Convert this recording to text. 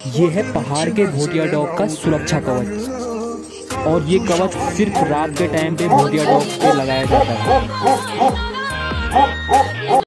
ये है पहाड़ के भोटिया डॉग का सुरक्षा कवच। और ये कवच सिर्फ़ रात के टाइम पे भोटिया डॉग पे लगाया जाता है।